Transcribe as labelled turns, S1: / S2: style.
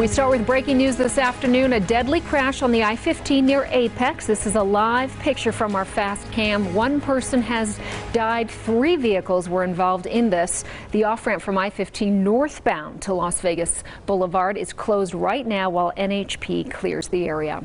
S1: We start with breaking news this afternoon. A deadly crash on the I-15 near Apex. This is a live picture from our fast cam. One person has died. Three vehicles were involved in this. The off-ramp from I-15 northbound to Las Vegas Boulevard is closed right now while NHP clears the area.